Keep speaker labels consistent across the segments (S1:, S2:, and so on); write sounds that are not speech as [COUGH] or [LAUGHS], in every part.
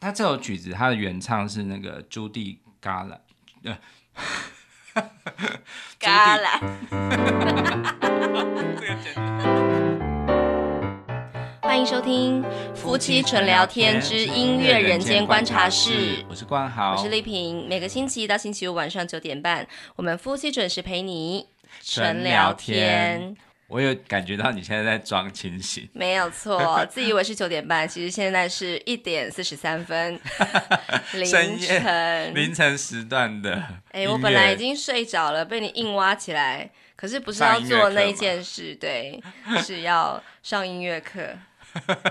S1: 它这首曲子他的原唱是那个朱迪·嘎兰，呃，[LAUGHS]
S2: 嘎啦，
S1: 这个简直 [LAUGHS]
S2: 欢迎收听《夫妻纯聊天之音乐人间观察室》，
S1: 我是冠豪，
S2: 我是丽萍。每个星期一到星期五晚上九点半，我们夫妻准时陪你
S1: 纯聊天。我有感觉到你现在在装清醒，
S2: 没有错，自以为是九点半，其实现在是一点四十三分，[LAUGHS] 凌晨
S1: 凌晨时段的。
S2: 哎，我本来已经睡着了，被你硬挖起来，可是不是要做那一件事，对，是要上音乐课。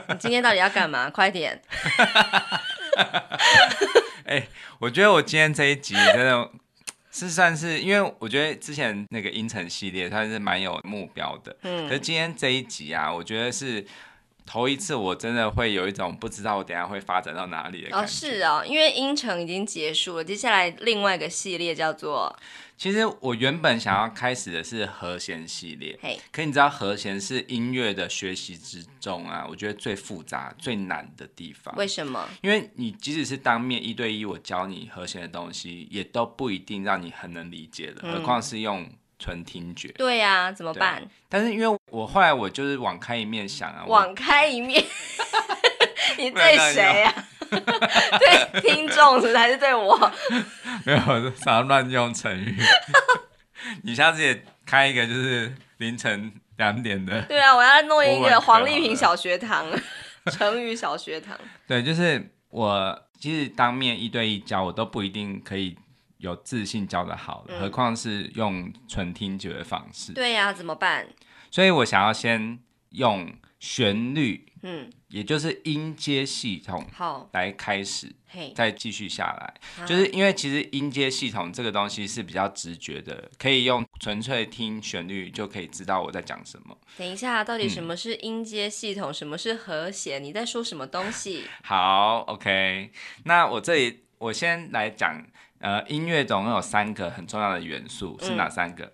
S2: 你今天到底要干嘛？快点！[LAUGHS] [LAUGHS]
S1: 哎，我觉得我今天这一集真的。是算是，因为我觉得之前那个音程系列它是蛮有目标的，嗯，可是今天这一集啊，我觉得是头一次，我真的会有一种不知道我等下会发展到哪里的感觉。哦，
S2: 是哦，因为音程已经结束了，接下来另外一个系列叫做。
S1: 其实我原本想要开始的是和弦系列，可你知道和弦是音乐的学习之中啊，我觉得最复杂、最难的地方。
S2: 为什么？
S1: 因为你即使是当面一对一，我教你和弦的东西，也都不一定让你很能理解的，何况是用纯听觉。
S2: 对呀，怎么办？
S1: 但是因为我后来我就是网开一面想啊，
S2: 网开一面，[LAUGHS] 你对谁啊？[LAUGHS] 对听众是还是对我？[LAUGHS]
S1: 没有，常乱用成语。[LAUGHS] 你下次也开一个，就是凌晨两点的。
S2: 对啊，我要弄一个黄丽萍小学堂，成语小学堂。
S1: 对，就是我其实当面一对一教，我都不一定可以有自信教的好，何况是用纯听觉的方式。
S2: 对呀，怎么办？
S1: 所以我想要先用旋律。嗯，也就是音阶系统好来开始，再继续下来，就是因为其实音阶系统这个东西是比较直觉的，可以用纯粹听旋律就可以知道我在讲什么。
S2: 等一下，到底什么是音阶系统？什么是和弦？你在说什么东西？
S1: 好，OK，那我这里我先来讲，呃，音乐总共有三个很重要的元素，是哪三个？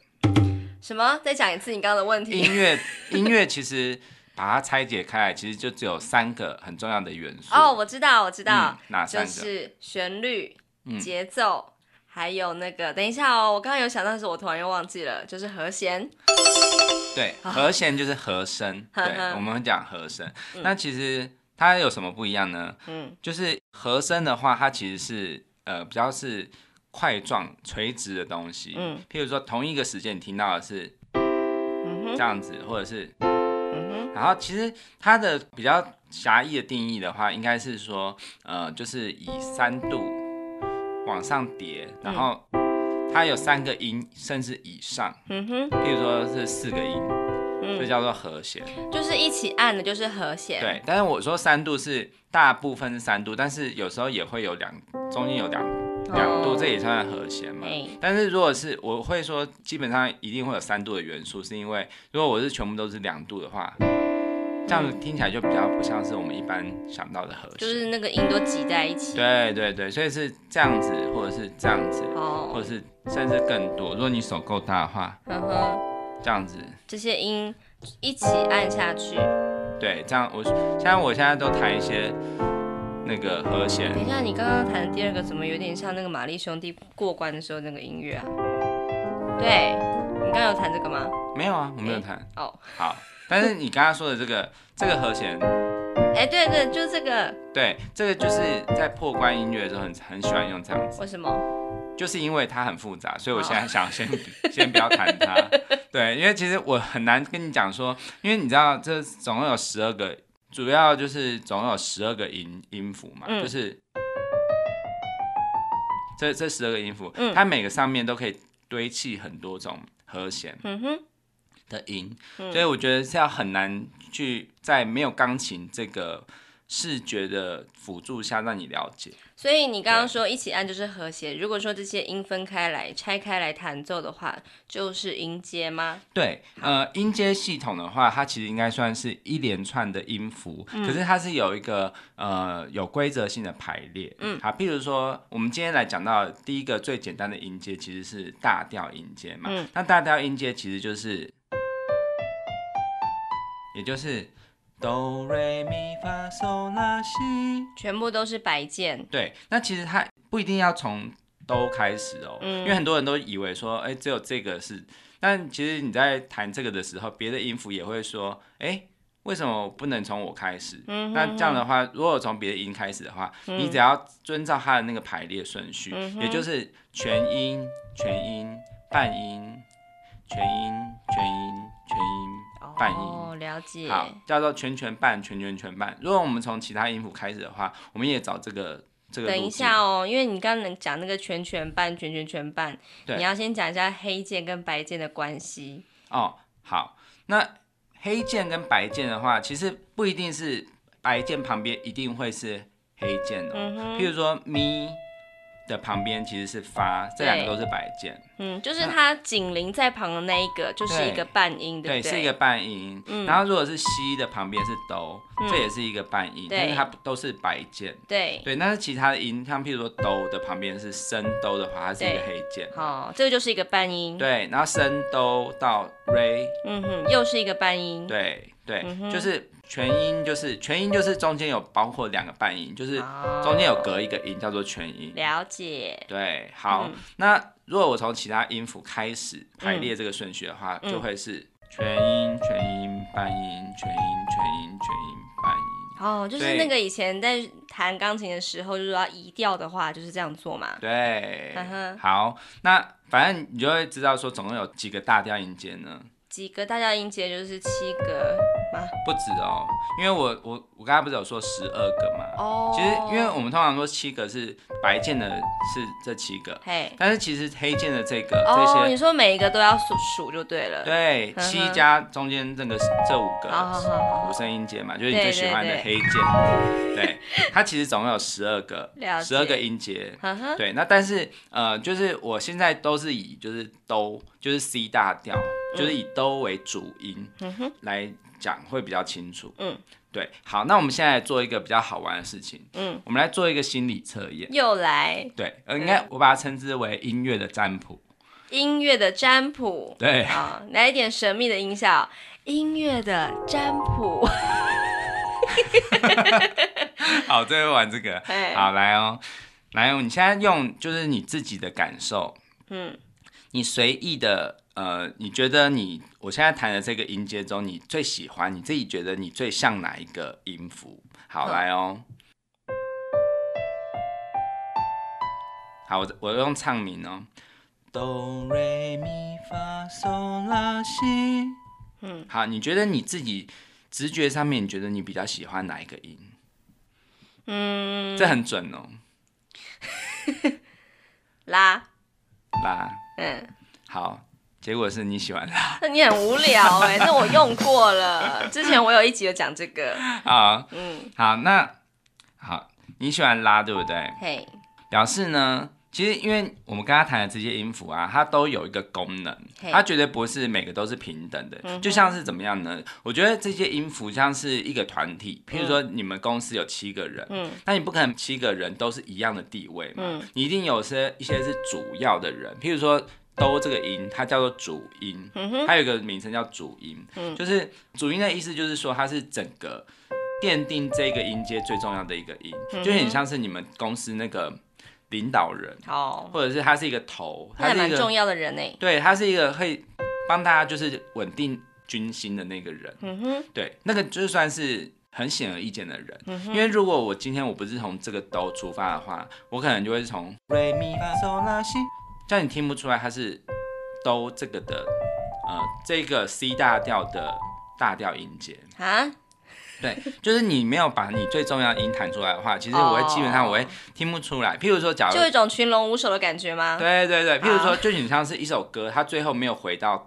S2: 什么？再讲一次你刚刚的问题。
S1: 音乐，音乐其实。把它拆解开来，其实就只有三个很重要的元素。
S2: 哦，我知道，我知道，
S1: 哪三
S2: 个？就是旋律、节奏，还有那个……等一下哦，我刚刚有想到，是我突然又忘记了，就是和弦。
S1: 对，和弦就是和声。对，我们讲和声。那其实它有什么不一样呢？嗯，就是和声的话，它其实是呃比较是块状、垂直的东西。嗯，譬如说同一个时间你听到的是这样子，或者是。然后其实它的比较狭义的定义的话，应该是说，呃，就是以三度往上叠，然后它有三个音甚至以上，嗯哼，譬如说是四个音，这叫做和弦，
S2: 就是一起按的就是和弦。
S1: 对，但是我说三度是大部分是三度，但是有时候也会有两中间有两两度，这也算和弦嘛。但是如果是我会说，基本上一定会有三度的元素，是因为如果我是全部都是两度的话。这样子听起来就比较不像是我们一般想到的和弦，
S2: 就是那个音都挤在一起。
S1: 对对对，所以是这样子，或者是这样子，哦，或者是甚至更多。如果你手够大的话，嗯哼，这样子，
S2: 这些音一起按下去。
S1: 对，这样我现在我现在都弹一些那个和弦。
S2: 等一下，你刚刚弹的第二个怎么有点像那个玛丽兄弟过关的时候那个音乐啊？对，你刚刚有弹这个吗？
S1: 没有啊，我没有弹。哦，好。但是你刚刚说的这个这个和弦，
S2: 哎，对对，就这个，
S1: 对，这个就是在破关音乐的时候很很喜欢用这样子。
S2: 为什么？
S1: 就是因为它很复杂，所以我现在想先 [LAUGHS] 先不要弹它。对，因为其实我很难跟你讲说，因为你知道这总共有十二个，主要就是总共有十二个音音符嘛，就是这这十二个音符，它每个上面都可以堆砌很多种和弦。嗯哼。的音，所以我觉得是要很难去在没有钢琴这个视觉的辅助下让你了解。
S2: 所以你刚刚说一起按就是和谐，如果说这些音分开来拆开来弹奏的话，就是音阶吗？
S1: 对，呃，音阶系统的话，它其实应该算是一连串的音符，可是它是有一个呃有规则性的排列。嗯，好，譬如说我们今天来讲到第一个最简单的音阶，其实是大调音阶嘛。嗯，那大调音阶其实就是。也就是哆瑞咪发嗦拉西，
S2: 全部都是白键。
S1: 对，那其实它不一定要从哆开始哦，因为很多人都以为说，哎，只有这个是，但其实你在弹这个的时候，别的音符也会说，哎。为什么不能从我开始？那这样的话，如果从别的音开始的话，你只要遵照它的那个排列顺序，也就是全音、全音、半音、全音、全音、全音、半音。
S2: 哦，了解。
S1: 好，叫做全全半、全全全半。如果我们从其他音符开始的话，我们也找这个这个。
S2: 等一下哦，因为你刚刚讲那个全全半、全全全半，你要先讲一下黑键跟白键的关系。
S1: 哦，好，那。黑键跟白键的话，其实不一定是白键旁边一定会是黑键哦。譬如说咪的旁边其实是发，这两个都是白键。
S2: 嗯，就是它紧邻在旁的那一个，就是一个半音，对
S1: 对？是一个半音。然后如果是西的旁边是哆，这也是一个半音，但是它都是白键。
S2: 对
S1: 对，那是其他的音，像譬如说哆的旁边是升哆的话，它是一个黑键。
S2: 好，这个就是一个半音。
S1: 对，然后升哆到 re，
S2: 嗯哼，又是一个半音。
S1: 对对，就是全音，就是全音，就是中间有包括两个半音，就是中间有隔一个音，叫做全音。
S2: 了解。
S1: 对，好，那。如果我从其他音符开始排列这个顺序的话，就会是全音、全音、半音、全音、全音、全音、半音。
S2: 哦，就是那个以前在弹钢琴的时候，就是要移调的话，就是这样做嘛。
S1: 对，好，那反正你就会知道说，总共有几个大调音阶呢？
S2: 几个大家音节就是七个吗？
S1: 不止哦，因为我我我刚才不是有说十二个嘛？哦，其实因为我们通常说七个是白键的，是这七个，嘿，但是其实黑键的这个这些，
S2: 你说每一个都要数数就对了。
S1: 对，七加中间这个这五个五声音节嘛，就是你最喜欢的黑键。对，[LAUGHS] 它其实总共有十二个，十二个音节。对，那但是呃，就是我现在都是以就是都就是 C 大调。就是以哆为主音来讲会比较清楚。嗯，对。好，那我们现在做一个比较好玩的事情。嗯，我们来做一个心理测验。
S2: 又来。
S1: 对，呃，应该我把它称之为音乐的占卜。
S2: 音乐的占卜。
S1: 对。
S2: 啊，来一点神秘的音效。音乐的占卜。[LAUGHS]
S1: 好，最后玩这个。好，来哦，来哦，你现在用就是你自己的感受。嗯。你随意的。呃，你觉得你我现在弹的这个音阶中，你最喜欢你自己觉得你最像哪一个音符？好，来哦。好，我我用唱名哦。哆瑞咪发嗦拉西。嗯，好，你觉得你自己直觉上面，你觉得你比较喜欢哪一个音？嗯，这很准哦。[LAUGHS]
S2: 拉。
S1: 拉。嗯，好。结果是你喜欢拉，[LAUGHS]
S2: 那你很无聊哎。[LAUGHS] 那我用过了，之前我有一集有讲这个 [LAUGHS]
S1: 啊。嗯，好，那好，你喜欢拉对不对？嘿，表示呢，其实因为我们刚刚谈的这些音符啊，它都有一个功能，它绝对不是每个都是平等的。就像是怎么样呢？我觉得这些音符像是一个团体，譬如说你们公司有七个人，嗯，那你不可能七个人都是一样的地位嘛，你一定有些一些是主要的人，譬如说。哆这个音，它叫做主音，它有一个名称叫主音，就是主音的意思，就是说它是整个奠定这个音阶最重要的一个音，就很像是你们公司那个领导人，哦，或者是他是一个头，
S2: 他是蛮重要的人呢。
S1: 对，他是一个会帮大家就是稳定军心的那个人，嗯哼，对，那个就算是很显而易见的人，因为如果我今天我不是从这个哆出发的话，我可能就会是从瑞咪发嗦拉西。这样你听不出来它是都这个的，呃，这个 C 大调的大调音阶啊？对，就是你没有把你最重要的音弹出来的话，[LAUGHS] 其实我会基本上我会听不出来。譬如说，假如
S2: 就一种群龙无首的感觉吗？
S1: 对对对，譬如说，就你像是一首歌，它最后没有回到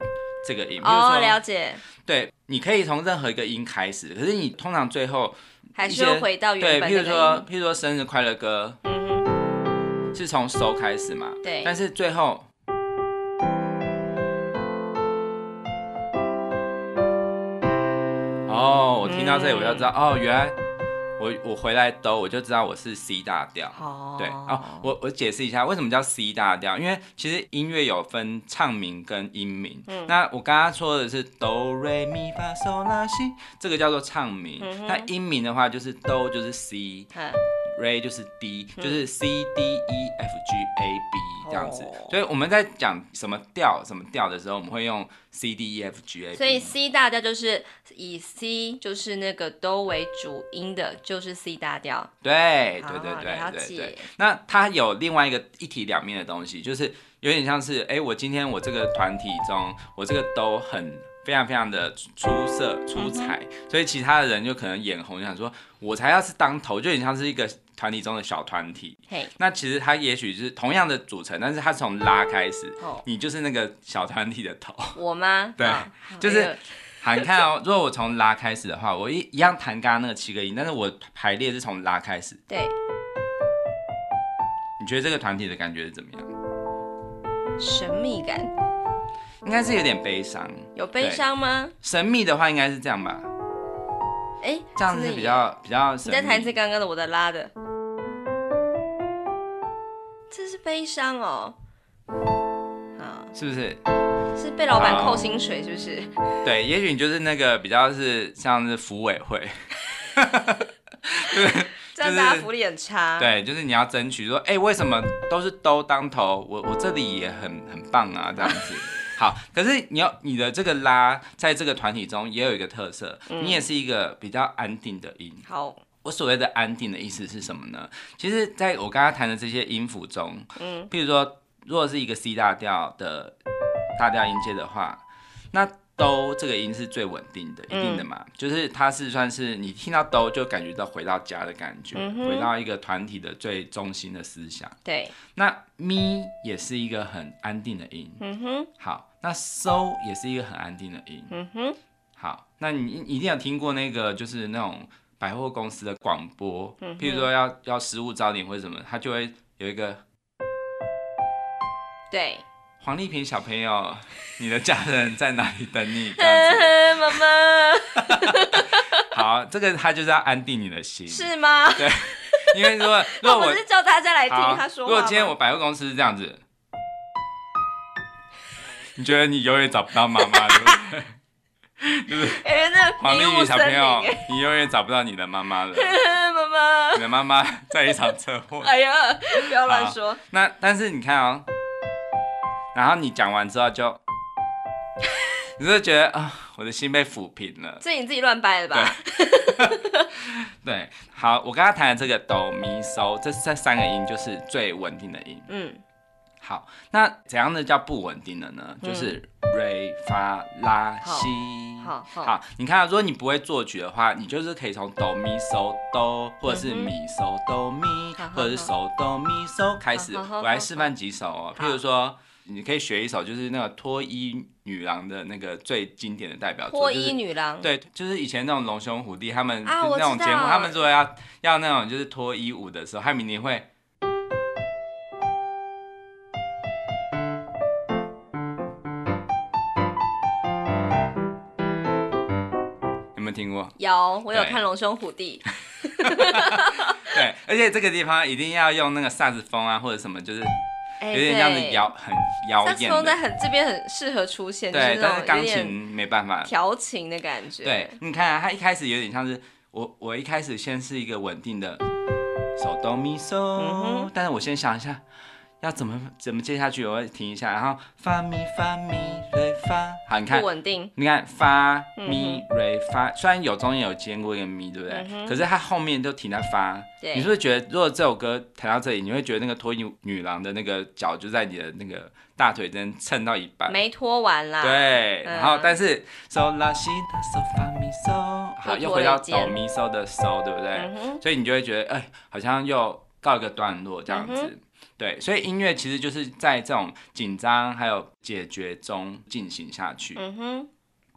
S1: 这个音。
S2: 哦，了解。
S1: 对，你可以从任何一个音开始，可是你通常最后
S2: 还是会回到原
S1: 本。对，譬如说，譬如说生日快乐歌。是从收开始嘛？
S2: 对。
S1: 但是最后，哦，我听到这里我就知道，哦，原来我我回来哆，我就知道我是 C 大调。
S2: 哦，
S1: 对哦，我我解释一下为什么叫 C 大调，因为其实音乐有分唱名跟音名。嗯，那我刚刚说的是哆瑞咪发嗦拉西，这个叫做唱名。那音名的话就是哆就是 C。Re 就是 D，就是 C D E F G A B 这样子，所以我们在讲什么调什么调的时候，我们会用 C D E F G A。
S2: 所以 C 大调就是以 C 就是那个哆为主音的，就是 C 大调。
S1: 对对对对对对。那它有另外一个一体两面的东西，就是有点像是，哎，我今天我这个团体中，我这个都很。非常非常的出色出彩，所以其他的人就可能眼红，就想说，我才要是当头，就很像是一个团体中的小团体。嘿，那其实它也许是同样的组成，但是他从拉开始，你就是那个小团体的头。
S2: 我吗？[LAUGHS]
S1: 对，[LAUGHS] 就是，好，你看哦，[LAUGHS] 如果我从拉开始的话，我一一样弹刚刚那个七个音，但是我排列是从拉开始。
S2: 对，
S1: 你觉得这个团体的感觉是怎么样？
S2: 神秘感。
S1: 应该是有点悲伤，
S2: 有悲伤吗？
S1: 神秘的话应该是这样吧。
S2: 哎，
S1: 这样子比较比较。你
S2: 在弹一次刚刚的，我的拉的。悲伤哦。
S1: 啊，是不是？
S2: 是被老板扣薪水，是不是？
S1: 对，也许你就是那个比较是像是服委会。
S2: 对，[LAUGHS] 这样大家福利很差。
S1: 对，就是你要争取说，哎，为什么都是都当头？我我这里也很很棒啊，这样子。[LAUGHS] 好，可是你要你的这个拉在这个团体中也有一个特色，你也是一个比较安定的音。
S2: 好，
S1: 我所谓的安定的意思是什么呢？其实在我刚刚弹的这些音符中，嗯，譬如说，如果是一个 C 大调的大调音阶的话，那。哆这个音是最稳定的，一定的嘛，就是它是算是你听到哆就感觉到回到家的感觉，回到一个团体的最中心的思想。
S2: 对，
S1: 那咪也是一个很安定的音。嗯哼，好，那 so 也是一个很安定的音。嗯哼，好，那你一定有听过那个就是那种百货公司的广播，譬如说要要食物招领或者什么，他就会有一个，
S2: 对。
S1: 黄丽萍小朋友，你的家人在哪里等你？
S2: 妈妈。[LAUGHS]
S1: 好，这个他就是要安定你的心，
S2: 是吗？
S1: 对，因为如果 [LAUGHS] 如果
S2: 我是叫大家来听他说
S1: 如果今天我百货公司是这样子，你觉得你永远找不到妈妈，对不对？就是黄丽萍小朋友，你永远找不到你的妈妈了。[LAUGHS]
S2: 妈妈，
S1: 你的妈妈 [LAUGHS] 在一场车祸。
S2: 哎呀，不要乱说。
S1: 那但是你看哦。然后你讲完之后就，[LAUGHS] 你是觉得啊，我的心被抚平了。
S2: 这你自己乱掰的吧？
S1: 对，好，我刚刚弹的这个哆咪嗦，这这三个音就是最稳定的音。嗯，好，那怎样的叫不稳定的呢？就是瑞发拉西。
S2: 好，
S1: 好，你看，如果你不会作曲的话，你就是可以从哆咪嗦哆，或者是咪嗦哆咪，或者是嗦哆咪嗦开始。我来示范几首哦，譬如说。你可以学一首，就是那个脱衣女郎的那个最经典的代表作。
S2: 脱衣女郎。
S1: 对，就是以前那种龙兄虎弟他们那种节目，他们如果要要那种就是脱衣舞的时候，他们一定会。过？
S2: 有，我有看龙兄虎弟。[LAUGHS]
S1: 对，而且这个地方一定要用那个萨克斯风啊，或者什么，就是。有点这样子妖，很妖艳。
S2: 风在很这边很适合出现，对，
S1: 但是钢琴没办法
S2: 调情的感觉。
S1: 对，你看它一开始有点像是我，我一开始先是一个稳定的手哆咪嗦，但是我先想一下。要怎么怎么接下去？我会停一下，然后发咪发咪瑞发，好，你看
S2: 不稳定。
S1: 你看发咪瑞发，虽然有中间有接过一个咪，对不对？可是它后面都停在发。你是不是觉得，如果这首歌弹到这里，你会觉得那个脱衣女郎的那个脚就在你的那个大腿间蹭到一半？
S2: 没脱完啦。
S1: 对，然后但是 so la si da so fa mi so，好，又回到哆咪 so 的 so，对不对？所以你就会觉得，哎，好像又告一个段落这样子。对，所以音乐其实就是在这种紧张还有解决中进行下去。嗯哼，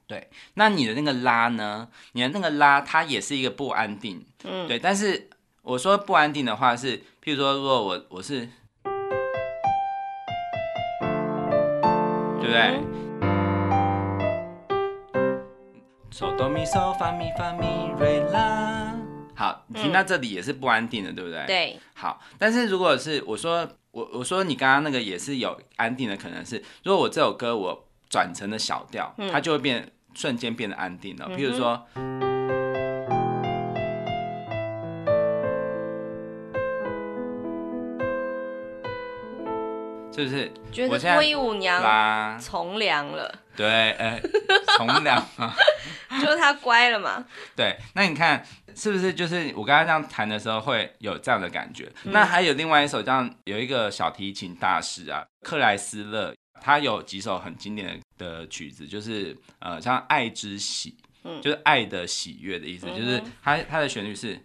S1: 对。那你的那个拉呢？你的那个拉，它也是一个不安定。嗯，对。但是我说不安定的话是，譬如说，如果我我是，对不对？嗦哆咪嗦发咪发咪瑞拉。好，听到这里也是不安定的，对不对？
S2: 对。
S1: 好，但是如果是我说我我说你刚刚那个也是有安定的可能是，如果我这首歌我转成了小调，它就会变瞬间变得安定了。譬如说。是不是？
S2: 觉得灰舞娘从良了。
S1: 对，哎，从良啊，[LAUGHS]
S2: 就是他乖了嘛。
S1: 对，那你看是不是？就是我刚刚这样弹的时候会有这样的感觉。那还有另外一首，这样有一个小提琴大师啊，克莱斯勒，他有几首很经典的曲子，就是呃，像《爱之喜》，嗯，就是爱的喜悦的意思，就是他他的旋律是。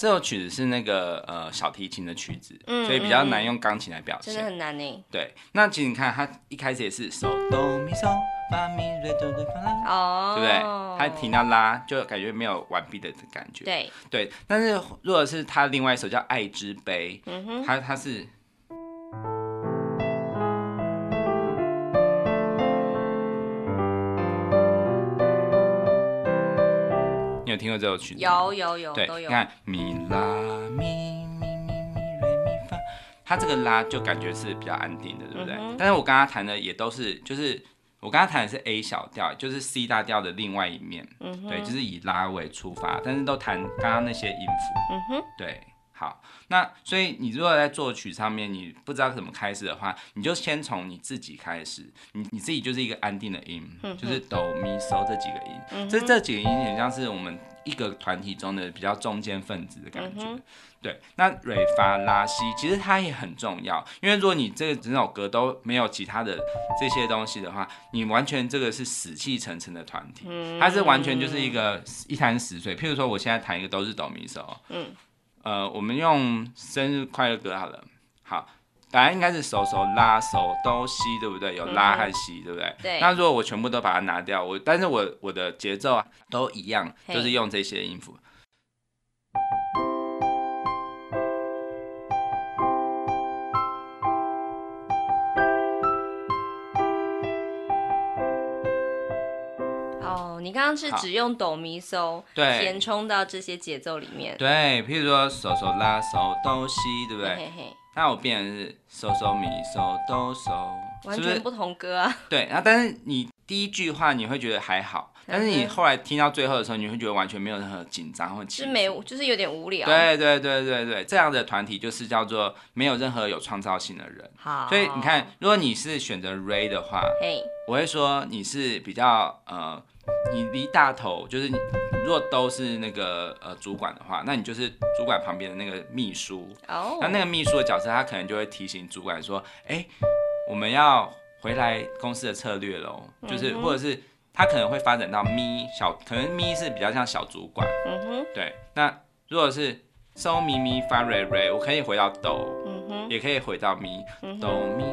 S1: 这首曲子是那个呃小提琴的曲子，所以比较难用钢琴来表现，
S2: 真的很难呢。
S1: 对，那其实你看，它一开始也是手哆咪嗦发咪瑞哆瑞发啦，哦，对不对？它停到拉，就感觉没有完毕的感觉。
S2: 对
S1: 对，但是如果是它另外一首叫《爱之杯》，嗯哼，它它是。有听过这首曲子？
S2: 有有有，对，
S1: 你看咪拉咪咪咪咪瑞咪发，它这个拉就感觉是比较安定的，对不对？但是我刚刚弹的也都是，就是我刚刚弹的是 A 小调，就是 C 大调的另外一面，对，就是以拉为出发，但是都弹刚刚那些音符，嗯哼，对。好，那所以你如果在作曲上面你不知道怎么开始的话，你就先从你自己开始，你你自己就是一个安定的音，就是哆咪嗦这几个音，这这几个音很像是我们一个团体中的比较中间分子的感觉。对，那瑞发拉西其实它也很重要，因为如果你这个整首歌都没有其他的这些东西的话，你完全这个是死气沉沉的团体，它是完全就是一个一潭死水。譬如说我现在弹一个都是哆咪嗦，嗯。呃，我们用生日快乐歌好了。好，答案应该是手手拉手都吸，对不对？有拉和吸，对不对？
S2: 对。
S1: 那如果我全部都把它拿掉，我但是我我的节奏啊都一样，就是用这些音符。
S2: 刚刚是只用哆咪嗦填充到这些节奏里面，
S1: 对，譬如说嗦嗦拉嗦哆西，对不对？那我变成是嗦嗦咪嗦哆嗦，
S2: 完全不同歌啊。
S1: 对，然后但是你第一句话你会觉得还好，但是你后来听到最后的时候，你会觉得完全没有任何紧张或
S2: 是没，就是有点无聊。
S1: 对对对对对，这样的团体就是叫做没有任何有创造性的人。
S2: 好，
S1: 所以你看，如果你是选择 Ray 的话，我会说你是比较呃。你离大头就是你，如果都是那个呃主管的话，那你就是主管旁边的那个秘书。哦。那那个秘书的角色，他可能就会提醒主管说：“哎，我们要回来公司的策略喽。”就是或者是他可能会发展到咪小，可能咪是比较像小主管。嗯哼。对。那如果是 so 咪咪发瑞瑞，我可以回到哆，嗯哼，也可以回到咪哆咪。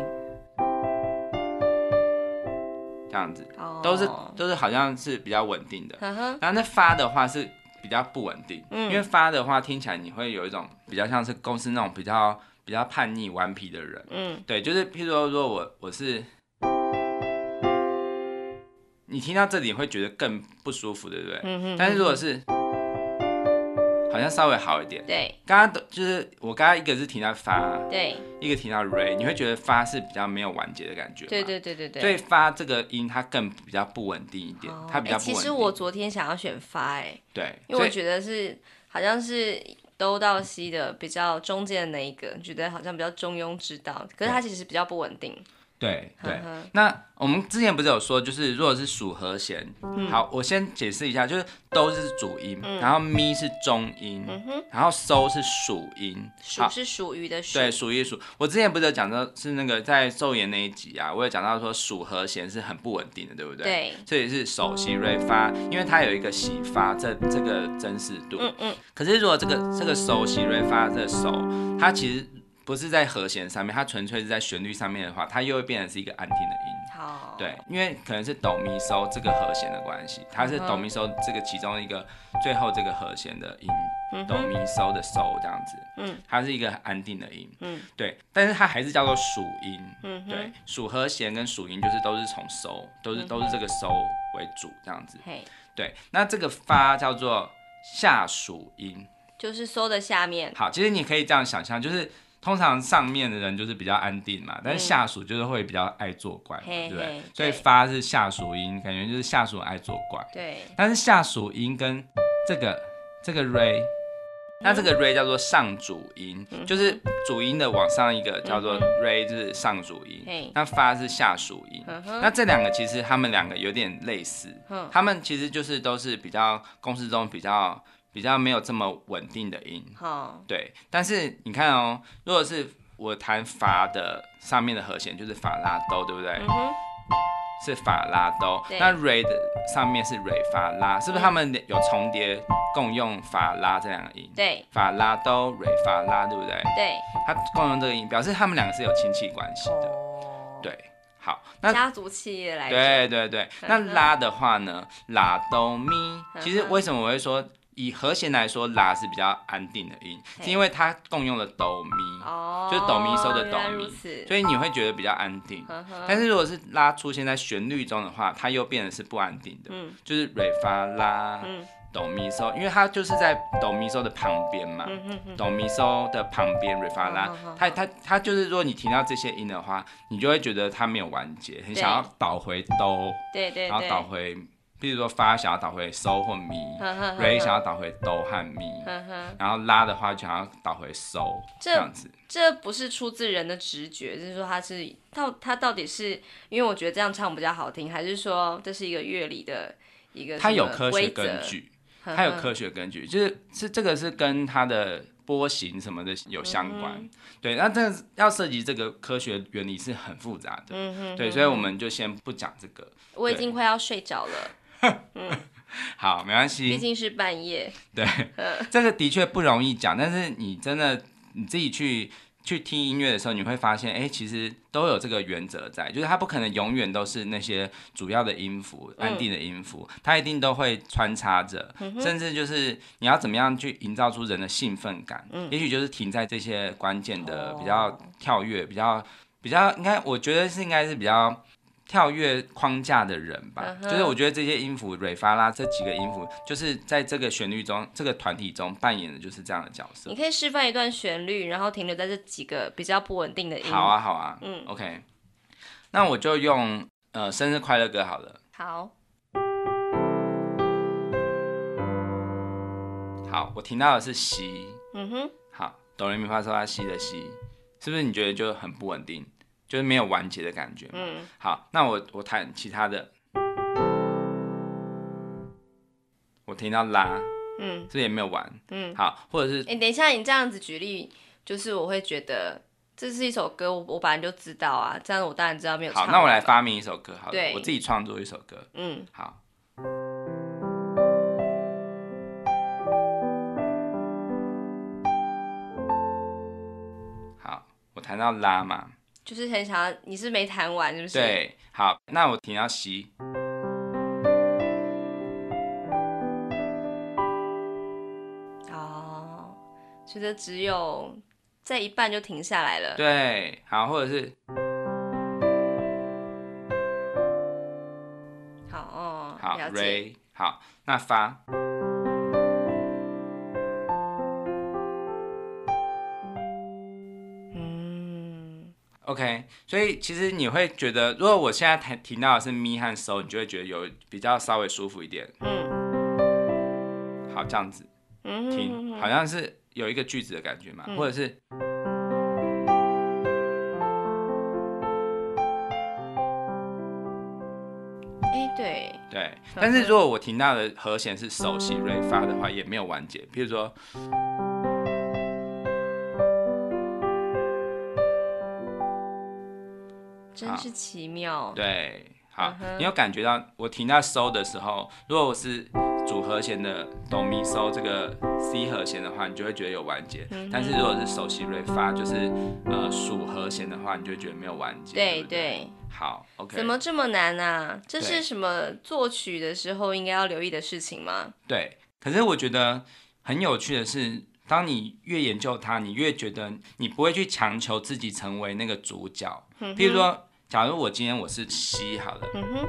S1: 这样子都是都是好像是比较稳定的，然后那发的话是比较不稳定，因为发的话听起来你会有一种比较像是公司那种比较比较叛逆顽皮的人，嗯，对，就是譬如说，如果我我是，你听到这里会觉得更不舒服，对不对？嗯哼但是如果是。好像稍微好一点。
S2: 对，
S1: 刚刚的就是我刚刚一个是提到发，
S2: 对，
S1: 一个提到 re，你会觉得发是比较没有完结的感觉。
S2: 对对对对对。
S1: 所以发这个音它更比较不稳定一点，它比较不稳定。
S2: 其实我昨天想要选发，哎，
S1: 对，
S2: 因为我觉得是好像是都到西的比较中间的那一个，觉得好像比较中庸之道，可是它其实比较不稳定。
S1: 对 [LAUGHS] 对，那我们之前不是有说，就是如果是属和弦，好，我先解释一下，就是都是主音，然后咪是中音，然后收是属音，
S2: 属是属于的属，
S1: 对，属于属。我之前不是有讲到是那个在奏言那一集啊，我有讲到说属和弦是很不稳定的，对不对？
S2: 对，
S1: 这里是手西瑞发，因为它有一个喜发这这个真实度。嗯嗯。可是如果这个这个手西瑞发这手，它其实。不是在和弦上面，它纯粹是在旋律上面的话，它又会变成是一个安定的音。
S2: 好，
S1: 对，因为可能是哆咪嗦这个和弦的关系，它是哆咪嗦这个其中一个最后这个和弦的音，哆咪嗦的嗦这样子，嗯，它是一个安定的音，嗯，对，但是它还是叫做属音，嗯，对，属和弦跟属音就是都是从嗦，都是都是这个嗦为主这样子，嘿，对，那这个发叫做下属音，
S2: 就是嗦的下面。
S1: 好，其实你可以这样想象，就是。通常上面的人就是比较安定嘛，但是下属就是会比较爱作怪，对不对？所以发是下属音，感觉就是下属爱作怪。
S2: 对。
S1: 但是下属音跟这个这个 re，那这个 re 叫做上主音，就是主音的往上一个叫做 re，就是上主音。那发是下属音。那这两个其实他们两个有点类似，他们其实就是都是比较公司中比较。比较没有这么稳定的音，好，对，但是你看哦，如果是我弹法的上面的和弦就是法拉哆，对不对？嗯是法拉哆。那 re 的上面是 re 法拉，是不是他们有重叠共用法拉这两个音？
S2: 对，
S1: 法拉哆 re 法拉，对不对？
S2: 对，
S1: 它共用这个音，表示他们两个是有亲戚关系的。对，好，
S2: 那家族企业来。
S1: 对对对，[LAUGHS] 那拉的话呢，拉哆咪，其实为什么我会说？以和弦来说，拉是比较安定的音，是因为它共用了哆咪，就是哆咪嗦的哆咪，所以你会觉得比较安定。但是如果是拉出现在旋律中的话，它又变得是不安定的，就是瑞发拉哆咪嗦，因为它就是在哆咪嗦的旁边嘛，哆咪嗦的旁边瑞发拉，它它它就是如果你听到这些音的话，你就会觉得它没有完结，很想要倒回哆，
S2: 对对，
S1: 然后倒回。比如说发想要倒回收或咪，re 想要导回哆和咪，然后拉的话就想要倒回收，这样子。
S2: 这不是出自人的直觉，就是说它是到它到底是因为我觉得这样唱比较好听，还是说这是一个乐理的一个
S1: 它有科学根据，它有科学根据，就是是这个是跟它的。波形什么的有相关，对，那这要涉及这个科学原理是很复杂的，对，所以我们就先不讲这个。
S2: 我已经快要睡着了。
S1: 嗯，[LAUGHS] 好，没关系，
S2: 毕竟是半夜。
S1: 对，这个的确不容易讲，但是你真的你自己去。去听音乐的时候，你会发现，哎，其实都有这个原则在，就是它不可能永远都是那些主要的音符、安定的音符，它一定都会穿插着，甚至就是你要怎么样去营造出人的兴奋感，也许就是停在这些关键的比较跳跃、比较比较，应该我觉得是应该是比较。跳跃框架的人吧，就是我觉得这些音符瑞发拉这几个音符，就是在这个旋律中，这个团体中扮演的就是这样的角色。
S2: 你可以示范一段旋律，然后停留在这几个比较不稳定的音。
S1: 好啊，好啊，嗯，OK，那我就用呃生日快乐歌好了。
S2: 好，
S1: 好，我听到的是西，嗯哼，好，哆来咪发嗦拉西的西，是不是你觉得就很不稳定？就是没有完结的感觉。嗯，好，那我我弹其他的，我听到拉，嗯，这也没有完。嗯，好，或者是，
S2: 哎，等一下，你这样子举例，就是我会觉得这是一首歌，我我本来就知道啊，这样我当然知道没有。
S1: 好，那我来发明一首歌，好了，我自己创作一首歌。嗯，好，好，我弹到拉嘛。
S2: 就是很想要，你是没弹完是不是？
S1: 对，好，那我停到西。
S2: 哦，觉得只有在一半就停下来了。
S1: 对，好，或者是，
S2: 好哦，
S1: 好，re，好，那发。OK，所以其实你会觉得，如果我现在弹听到的是咪和嗦，你就会觉得有比较稍微舒服一点。嗯，好，这样子，听，好像是有一个句子的感觉嘛，或者是，
S2: 哎，对，
S1: 对，但是如果我听到的和弦是手洗瑞发的话，也没有完结，比如说。
S2: 真是奇妙。
S1: 对，好，你有感觉到我停到收的时候，如果我是主和弦的哆咪嗦这个 C 和弦的话，你就会觉得有完结。但是如果是手西瑞发，就是呃属和弦的话，你就会觉得没有完结。对
S2: 对。
S1: 好，OK。
S2: 怎么这么难啊？这是什么作曲的时候应该要留意的事情吗？
S1: 对。可是我觉得很有趣的是，当你越研究它，你越觉得你不会去强求自己成为那个主角。譬如说，假如我今天我是 C 好了。嗯哼。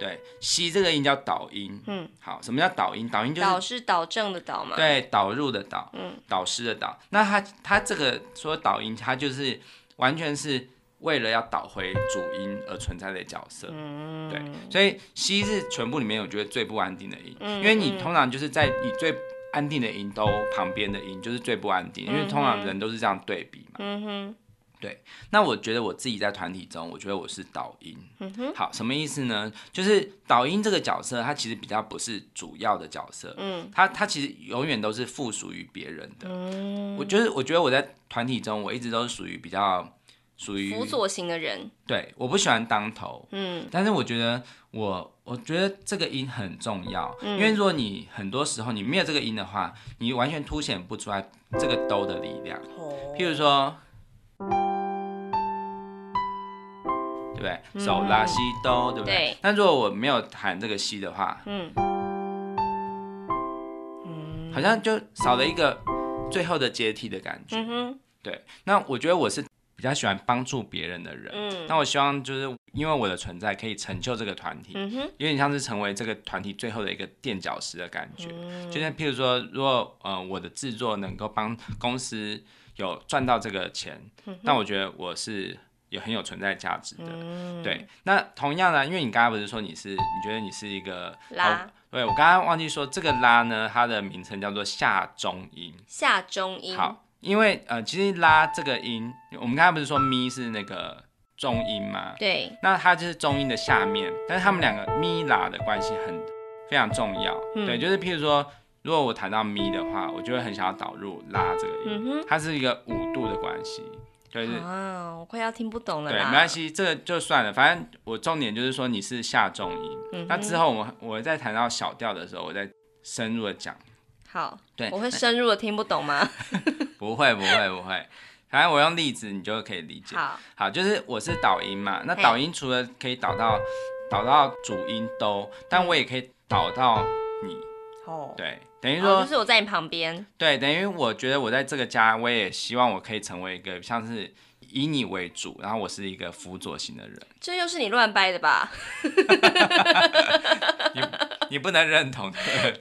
S1: 对，西这个音叫导音。嗯，好，什么叫导音？导音就是
S2: 导是导正的导嘛。
S1: 对，导入的导，嗯，导师的导。那它它这个说导音，它就是完全是为了要导回主音而存在的角色。嗯，对，所以西是全部里面我觉得最不安定的音，因为你通常就是在你最安定的音都旁边的音就是最不安定，因为通常人都是这样对比嘛。嗯哼。对，那我觉得我自己在团体中，我觉得我是导音。嗯哼，好，什么意思呢？就是导音这个角色，它其实比较不是主要的角色。嗯，它它其实永远都是附属于别人的。嗯，我觉得我觉得我在团体中，我一直都是属于比较属于
S2: 辅佐型的人。
S1: 对，我不喜欢当头。嗯，但是我觉得我我觉得这个音很重要，因为如果你很多时候你没有这个音的话，你完全凸显不出来这个兜的力量。哦，譬如说。不对？手拉西哆，对不对？那如果我没有弹这个西的话，嗯，好像就少了一个最后的阶梯的感觉。嗯哼，对。那我觉得我是比较喜欢帮助别人的人。嗯，那我希望就是因为我的存在可以成就这个团体。嗯哼，有点像是成为这个团体最后的一个垫脚石的感觉。就像譬如说，如果呃我的制作能够帮公司有赚到这个钱，那我觉得我是。也很有存在价值的，对。那同样呢，因为你刚刚不是说你是，你觉得你是一个
S2: 拉？
S1: 对，我刚刚忘记说这个拉呢，它的名称叫做下中音。
S2: 下中音。
S1: 好，因为呃，其实拉这个音，我们刚刚不是说咪是那个中音吗？
S2: 对。
S1: 那它就是中音的下面，但是他们两个咪拉的关系很非常重要。对，就是譬如说，如果我弹到咪的话，我就会很想要导入拉这个音，它是一个五度的关系。对对
S2: 啊，我快要听不懂了。
S1: 对，没关系，这个就算了。反正我重点就是说你是下重音，那之后我我在谈到小调的时候，我再深入的讲。
S2: 好，对，我会深入的听不懂吗？[LAUGHS]
S1: 不会不会不会，反正我用例子你就可以理解。
S2: 好，
S1: 好，就是我是导音嘛，那导音除了可以导到导到主音都，但我也可以导到你。哦，对。等于说，
S2: 就是我在你旁边。
S1: 对，等于我觉得我在这个家，我也希望我可以成为一个像是以你为主，然后我是一个辅佐型的人。
S2: 这又是你乱掰的吧？[LAUGHS]
S1: 你你不能认同。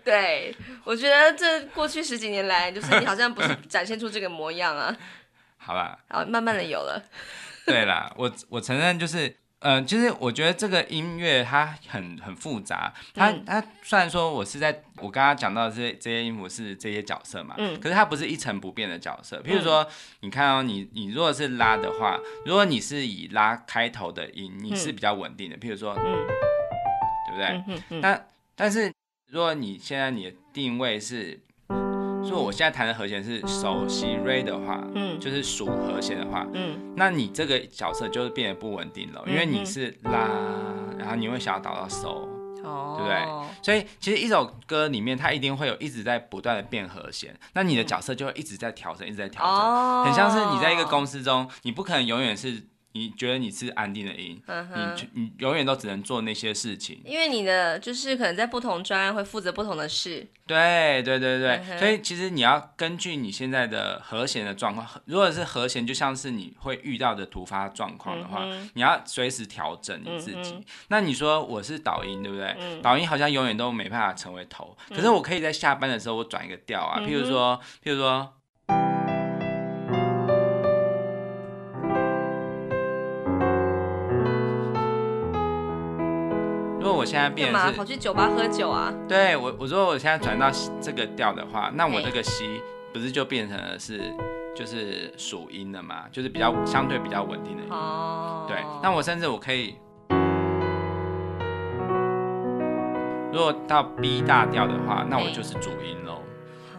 S2: 对，我觉得这过去十几年来，就是你好像不是展现出这个模样啊。[LAUGHS]
S1: 好吧。
S2: 好，慢慢的有了。[LAUGHS]
S1: 对啦，我我承认就是。嗯，其实我觉得这个音乐它很很复杂，它它虽然说我是在我刚刚讲到这些这些音符是这些角色嘛，嗯，可是它不是一成不变的角色。譬如说，你看哦，你你如果是拉的话，如果你是以拉开头的音，你是比较稳定的。譬如说，嗯，对不对？嗯嗯。但但是如果你现在你的定位是。如果我现在弹的和弦是手西瑞的话，嗯，就是属和弦的话，嗯，那你这个角色就是变得不稳定了，因为你是拉，然后你会想要导到手，哦，对不对？所以其实一首歌里面它一定会有一直在不断的变和弦，那你的角色就会一直在调整，一直在调整，很像是你在一个公司中，你不可能永远是。你觉得你是安定的音，你你永远都只能做那些事情，
S2: 因为你的就是可能在不同专案会负责不同的事。
S1: 对对对对，所以其实你要根据你现在的和弦的状况，如果是和弦，就像是你会遇到的突发状况的话，你要随时调整你自己。那你说我是导音，对不对？导音好像永远都没办法成为头，可是我可以在下班的时候我转一个调啊，譬如说，譬如说。我现在变是
S2: 跑去酒吧喝酒啊？
S1: 对我，我说我现在转到这个调的话，那我这个西不是就变成了是就是属音了嘛？就是比较相对比较稳定的音。哦。对，那我甚至我可以，如果到 B 大调的话，那我就是主音喽。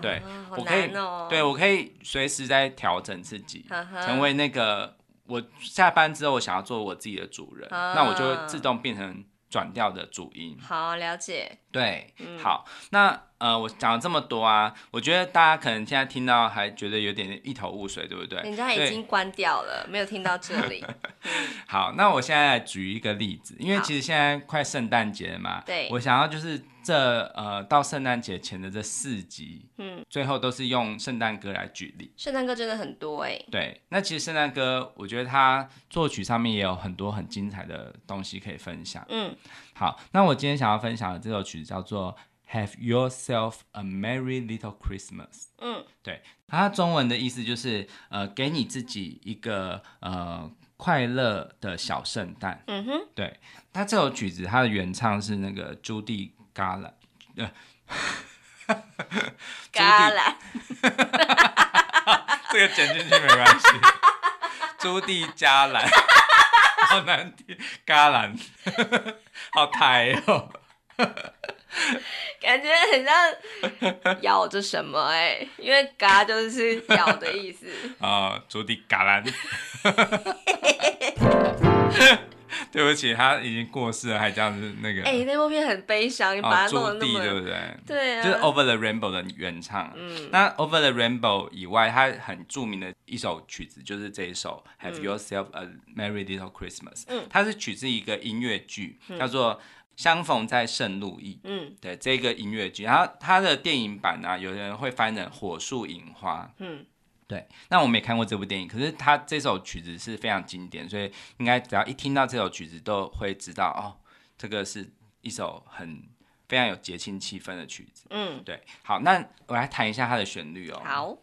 S1: 对，我可以，对我可以随时在调整自己，成为那个我下班之后我想要做我自己的主人，那我就会自动变成。转调的主音。
S2: 好，了解。
S1: 对，好，那呃，我讲了这么多啊，我觉得大家可能现在听到还觉得有点一头雾水，对不对？
S2: 人家已经关掉了，没有听到这里。[LAUGHS]
S1: 好，那我现在来举一个例子，因为其实现在快圣诞节了嘛，
S2: 对，
S1: 我想要就是这呃到圣诞节前的这四集，嗯，最后都是用圣诞歌来举例。
S2: 圣诞歌真的很多哎。
S1: 对，那其实圣诞歌，我觉得它作曲上面也有很多很精彩的东西可以分享。嗯。好，那我今天想要分享的这首曲子叫做《Have Yourself a Merry Little Christmas》。嗯，对，它中文的意思就是呃，给你自己一个呃快乐的小圣诞。嗯哼，对，它这首曲子它的原唱是那个朱蒂·嘎兰。呃，[LAUGHS]
S2: 嘎兰，[LAUGHS]
S1: 这个剪进去没关系。朱蒂·加兰。好难听，嘎兰，[LAUGHS] 好抬哦，
S2: 感觉很像咬着什么哎，因为嘎就是咬的意思。
S1: 啊，[LAUGHS] 朱迪嘎兰。[LAUGHS] 对不起，他已经过世了，还这样子那个。
S2: 哎，那部片很悲伤，你把它弄
S1: 那么。对不对？
S2: 对啊。
S1: 就是《Over the Rainbow》的原唱。嗯。那《Over the Rainbow》以外，它很著名的一首曲子就是这一首《Have Yourself a Merry Little Christmas》。嗯。它是取自一个音乐剧，叫做《相逢在圣路易》。嗯。对，这个音乐剧，然后它的电影版呢，有人会翻成《火树银花》。嗯。对，那我没看过这部电影，可是它这首曲子是非常经典，所以应该只要一听到这首曲子，都会知道哦，这个是一首很非常有节庆气氛的曲子。嗯，对，好，那我来弹一下它的旋律哦。
S2: 好。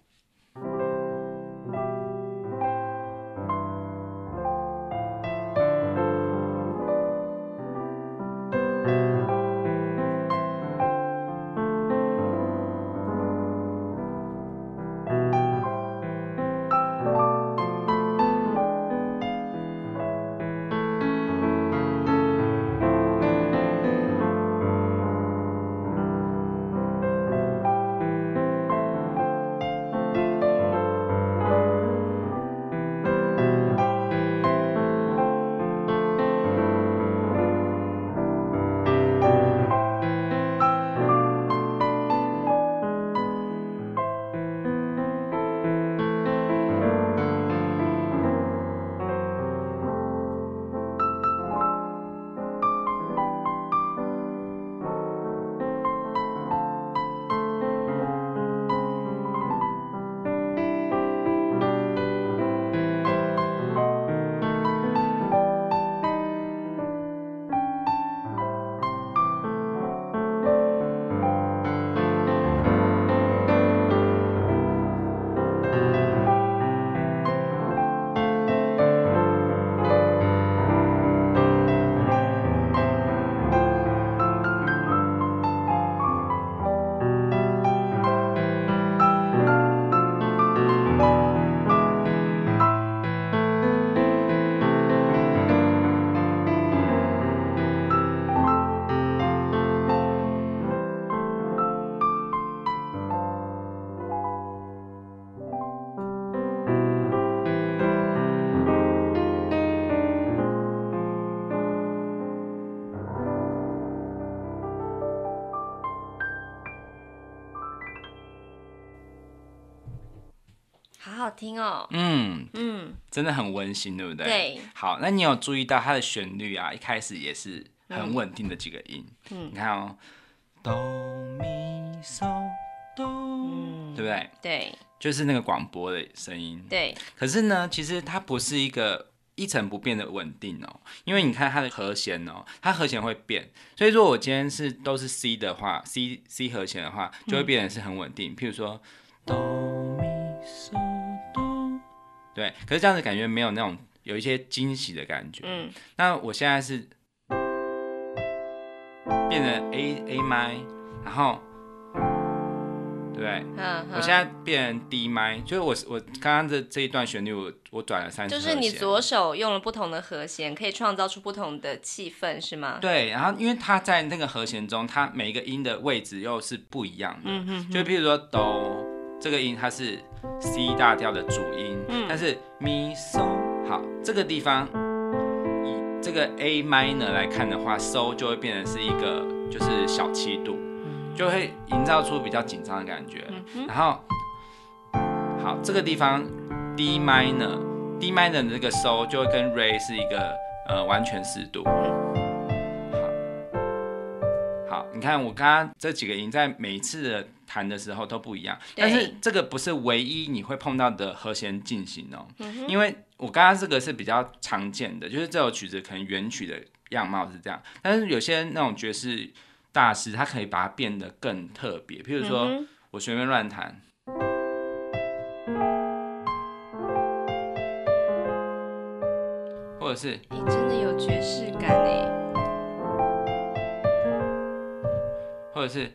S2: 听哦，嗯
S1: 嗯，真的很温馨，对不对？
S2: 对。
S1: 好，那你有注意到它的旋律啊？一开始也是很稳定的几个音，嗯，你看哦，哆咪嗦哆，对不对？
S2: 对，
S1: 就是那个广播的声音。
S2: 对。
S1: 可是呢，其实它不是一个一成不变的稳定哦，因为你看它的和弦哦，它和弦会变，所以说我今天是都是 C 的话，C C 和弦的话，就会变得是很稳定。譬如说哆咪嗦。对，可是这样子感觉没有那种有一些惊喜的感觉。嗯，那我现在是变成 A A 麦，然后，对我现在变成 D 麦，就是我我刚刚这这一段旋律我我转了三
S2: 次。就是你左手用了不同的和弦，可以创造出不同的气氛，是吗？
S1: 对，然后因为它在那个和弦中，它每一个音的位置又是不一样的。嗯哼，就譬如说哆。这个音它是 C 大调的主音，但是咪嗦好，这个地方以这个 A minor 来看的话，So 就会变成是一个就是小七度，就会营造出比较紧张的感觉。然后，好，这个地方 D minor，D minor 的这个 So 就会跟 Ray 是一个呃完全四度。好，你看我刚刚这几个音在每一次的弹的时候都不一样，但是这个不是唯一你会碰到的和弦进行哦，因为我刚刚这个是比较常见的，就是这首曲子可能原曲的样貌是这样，但是有些那种爵士大师他可以把它变得更特别，譬如说我随便乱弹，或者是
S2: 你真的有爵士感哎。
S1: 或者是，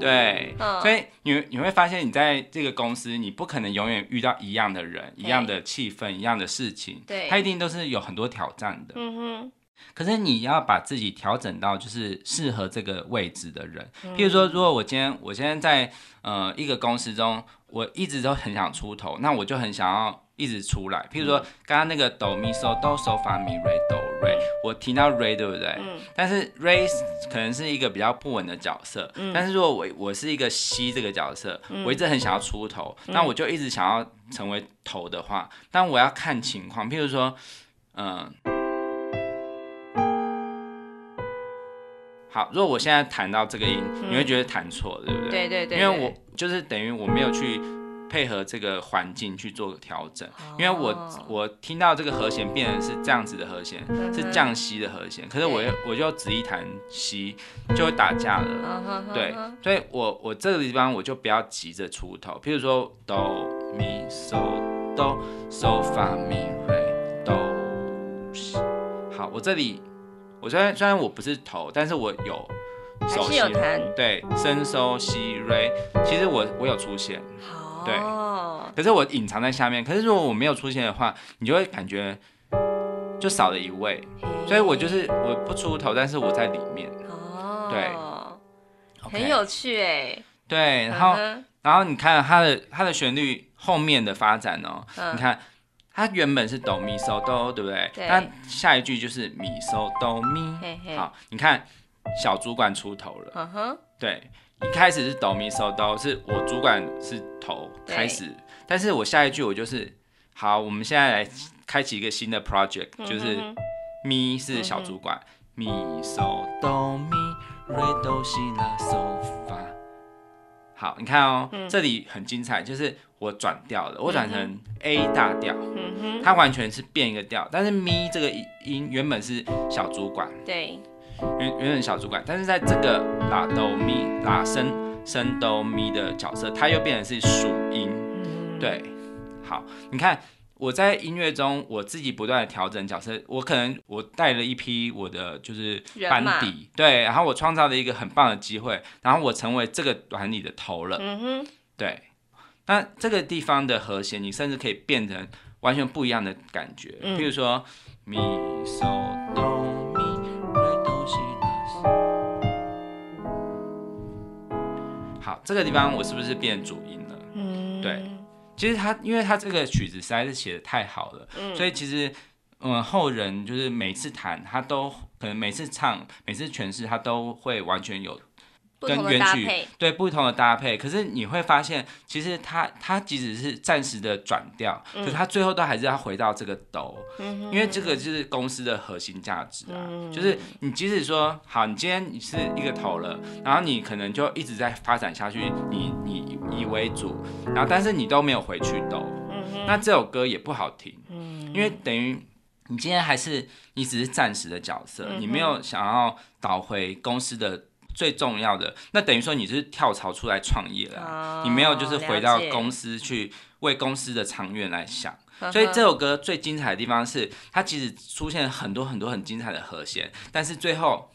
S2: 哦。
S1: 对，所以你你会发现，你在这个公司，你不可能永远遇到一样的人、一样的气氛、一样的事情。
S2: 对，
S1: 它一定都是有很多挑战的。嗯哼。可是你要把自己调整到就是适合这个位置的人。譬如说，如果我今天我现在在呃一个公司中，我一直都很想出头，那我就很想要。一直出来，譬如说刚刚那个哆咪嗦哆嗦发咪瑞哆瑞，我提到 Ray 对不对？嗯。但是 Ray 可能是一个比较不稳的角色，嗯。但是如果我我是一个 C 这个角色，我一直很想要出头，那我就一直想要成为头的话，但我要看情况，譬如说，嗯，好，如果我现在弹到这个音，你会觉得弹错，对不对？
S2: 对对对。
S1: 因为我就是等于我没有去。配合这个环境去做调整，因为我我听到这个和弦变成是这样子的和弦，是降西的和弦，可是我我就只一弹西就会打架了，对，所以我我这个地方我就不要急着出头，譬如说哆咪嗦哆嗦发咪瑞哆西，好，我这里我虽然虽然我不是头，但是我有
S2: 手是有弹，
S1: 对，升收西瑞，其实我我有出现。对，可是我隐藏在下面。可是如果我没有出现的话，你就会感觉就少了一位。所以我就是我不出头，但是我在里面。哦，对，
S2: 很有趣哎。
S1: 对，然后然后你看它的它的旋律后面的发展哦，你看它原本是哆咪嗦哆，对不对？
S2: 对。
S1: 那下一句就是咪嗦哆咪。好，你看小主管出头了。嗯哼。对。一开始是哆咪嗦哆，是我主管是头开始，但是我下一句我就是好，我们现在来开启一个新的 project，就是咪是小主管，咪嗦哆咪瑞哆西拉嗦发。好，你看哦，这里很精彩，就是我转调了，我转成 A 大调，它完全是变一个调，但是咪这个音原本是小主管，
S2: 对。
S1: 原原本小主管，但是在这个拉哆咪拉升升哆咪的角色，他又变成是属音。对，好，你看我在音乐中，我自己不断的调整角色，我可能我带了一批我的就是班底，对，然后我创造了一个很棒的机会，然后我成为这个团里的头了。嗯哼，对，那这个地方的和弦，你甚至可以变成完全不一样的感觉，譬如说咪嗦哆。这个地方我是不是变主音了？嗯，对。其实他，因为他这个曲子实在是写的太好了，所以其实，嗯，后人就是每次弹，他都可能每次唱、每次诠释，他都会完全有。跟原曲对不同的搭配，可是你会发现，其实它它即使是暂时的转调，可是它最后都还是要回到这个哆，因为这个就是公司的核心价值啊。就是你即使说好，你今天你是一个头了，然后你可能就一直在发展下去，你你以为主，然后但是你都没有回去哆，那这首歌也不好听，因为等于你今天还是你只是暂时的角色，你没有想要倒回公司的。最重要的，那等于说你是跳槽出来创业了，你没有就是回到公司去为公司的长远来想。所以这首歌最精彩的地方是，它其实出现很多很多很精彩的和弦，但是最后，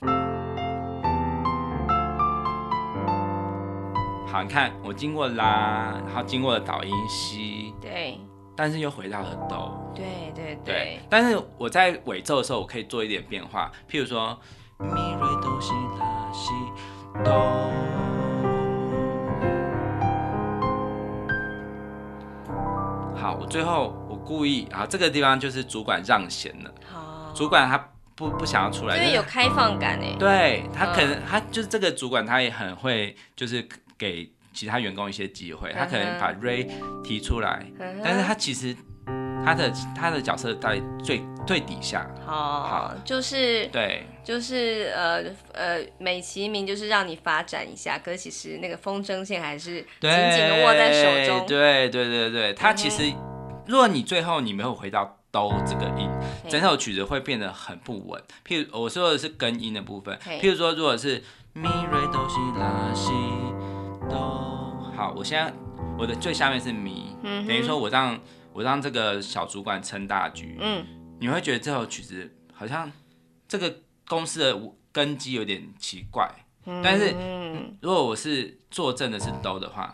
S1: 好，你看我经过啦，然后经过了导音西，
S2: 对，
S1: 但是又回到了哆，
S2: 对对对，
S1: 但是我在尾奏的时候，我可以做一点变化，譬如说。咪瑞哆西拉西哆，好，我最后我故意啊，这个地方就是主管让贤了。好，主管他不不想要出来，
S2: 因为有开放感哎。
S1: 对他可能他就是这个主管，他也很会就是给其他员工一些机会，他可能把 Ray 提出来，但是他其实。他的他的角色在最最底下，
S2: 好，就是
S1: 对，
S2: 就是呃呃，美其名就是让你发展一下，可是其实那个风筝线还是紧紧的握在手中。
S1: 对对对对，他其实，如果你最后你没有回到哆这个音，整首曲子会变得很不稳。譬如我说的是根音的部分，譬如说如果是咪瑞哆西拉西哆，好，我现在我的最下面是咪，等于说我让。我让这个小主管撑大局，嗯，你会觉得这首曲子好像这个公司的根基有点奇怪，但是如果我是坐正的是哆的话，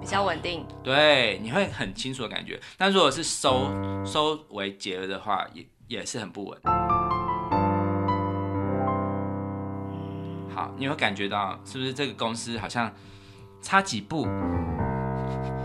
S2: 比较稳定，
S1: 对，你会很清楚的感觉。但如果是收收为结的话，也也是很不稳。好，你会感觉到是不是这个公司好像差几步？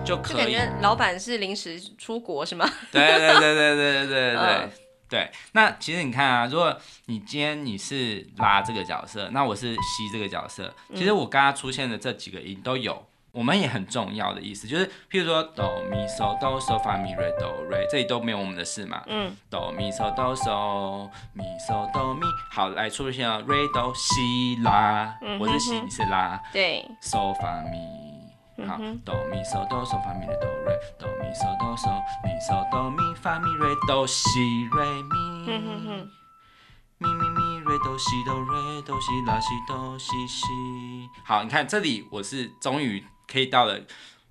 S1: 就感
S2: 觉老板是临时出国是吗？[LAUGHS]
S1: 对对对对对对对对对。那其实你看啊，如果你今天你是拉这个角色，那我是吸这个角色，其实我刚刚出现的这几个音都有，我们也很重要的意思，就是譬如说哆咪嗦哆嗦发咪瑞哆瑞，这里都没有我们的事嘛。嗯。哆咪嗦哆嗦咪嗦哆咪，好，来出现了瑞哆西拉，我是西，你是拉。
S2: 对。
S1: 嗦发咪。好，哆咪嗦哆嗦发咪瑞哆瑞，哆咪嗦哆嗦咪嗦哆咪发咪瑞哆西瑞咪，咪咪咪瑞哆西哆瑞哆西拉西哆西西。好，你看这里我是终于可以到了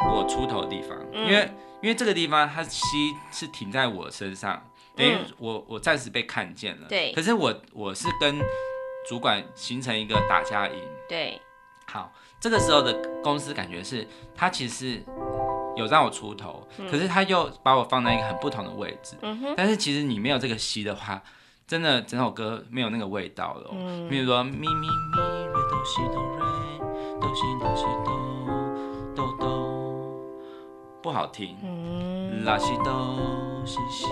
S1: 我出头的地方，因为因为这个地方它西是停在我身上，等于我我暂时被看见了。
S2: 对。
S1: 可是我我是跟主管形成一个打架音。
S2: 对。
S1: 好。这个时候的公司感觉是，他其实有让我出头，可是他又把我放在一个很不同的位置。但是其实你没有这个西的话，真的整首歌没有那个味道了。比如说咪咪咪瑞哆西哆瑞哆西哆西哆哆哆，不好听。拉西哆西西。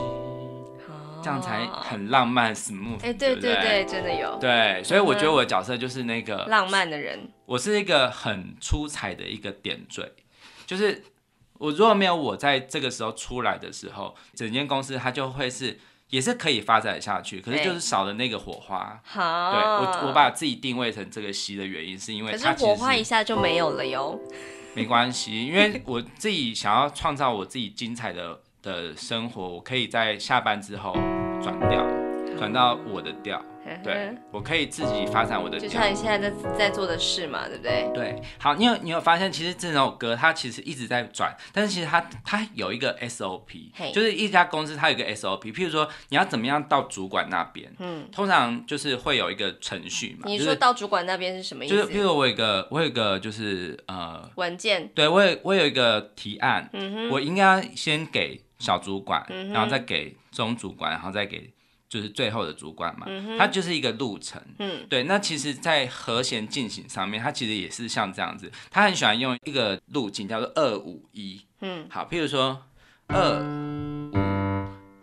S1: 这样才很浪漫，smooth。哎，对对
S2: 对，真的有。
S1: 对，所以我觉得我的角色就是那个
S2: 浪漫的人。
S1: 我是一个很出彩的一个点缀，就是我如果没有我在这个时候出来的时候，整间公司它就会是也是可以发展下去，可是就是少了那个火花。
S2: 好，
S1: 对我我把自己定位成这个戏的原因是因为，可
S2: 是火花一下就没有了哟。
S1: 没关系，因为我自己想要创造我自己精彩的。的生活，我可以在下班之后转调，转到我的调。对，我可以自己发展我的，
S2: 就像你现在在在做的事嘛，对不对？
S1: 对，好，你有你有发现，其实这首歌它其实一直在转，但是其实它它有一个 SOP，就是一家公司它有一个 SOP，譬如说你要怎么样到主管那边，嗯，通常就是会有一个程序嘛。
S2: 你说到主管那边是什么意思？
S1: 就是譬如我有一个我有一个就是呃
S2: 文件，
S1: 对我有我有一个提案，嗯哼，我应该先给。小主管，然后再给中主管，然后再给就是最后的主管嘛，它就是一个路程。嗯，对。那其实，在和弦进行上面，它其实也是像这样子，他很喜欢用一个路径叫做二五一。嗯，好，譬如说二五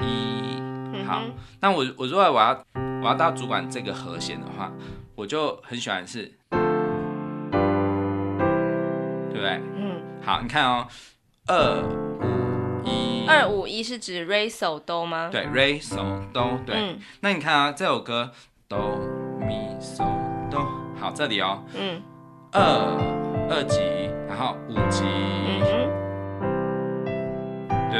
S1: 一，好。那我我如果我要我要到主管这个和弦的话，我就很喜欢是，对不对？嗯，好，你看哦，二。
S2: 二五一是指 Re So Do 吗？
S1: 对，Re So Do，对。那你看啊，这首歌 Do Mi So Do，好，这里哦，嗯，二二级，然后五级，对不对？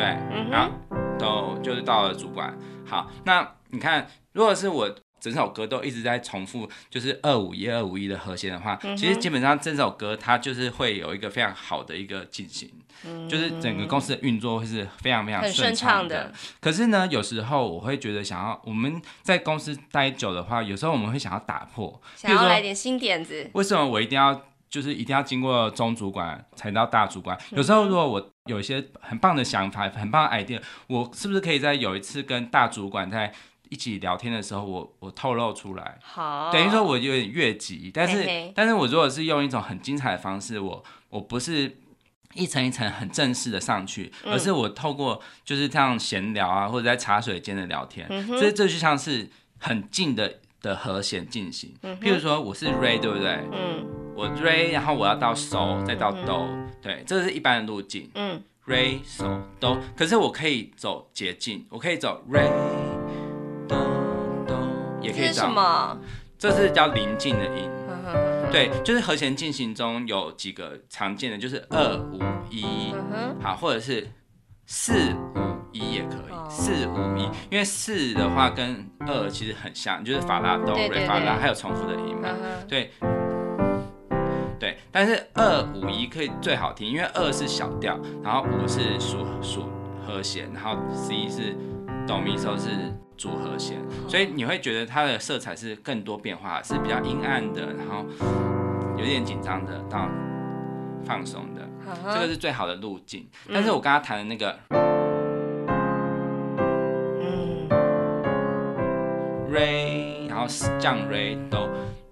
S1: 然后 Do 就是到了主管。好，那你看，如果是我。整首歌都一直在重复，就是二五一二五一的和弦的话，其实基本上这首歌它就是会有一个非常好的一个进行，就是整个公司的运作会是非常非常顺畅的。可是呢，有时候我会觉得想要我们在公司待久的话，有时候我们会想要打破，
S2: 想要来点新点子。
S1: 为什么我一定要就是一定要经过中主管才到大主管？有时候如果我有一些很棒的想法、很棒的 idea，我是不是可以在有一次跟大主管在一起聊天的时候，我我透露出来，
S2: 好，
S1: 等于说我有点越级，但是但是我如果是用一种很精彩的方式，我我不是一层一层很正式的上去，而是我透过就是这样闲聊啊，或者在茶水间的聊天，这这就像是很近的的和弦进行。譬如说我是 re，对不对？嗯。我 re，然后我要到 so，再到 do，对，这是一般的路径。嗯。re so do，可是我可以走捷径，我可以走 re do，也可以
S2: 走。什么？
S1: 这是叫临近的音。对，就是和弦进行中有几个常见的，就是二五一，好，或者是四五一也可以，四五一，因为四的话跟二其实很像，就是法拉哆瑞法拉，还有重复的音嘛，对，对，但是二五一可以最好听，因为二是小调，然后五是属属和弦，然后 C 是哆咪嗦是。主和弦，所以你会觉得它的色彩是更多变化，是比较阴暗的，然后有点紧张的到放松的，这个是最好的路径。但是我刚刚弹的那个，嗯，re，然后降 re 都，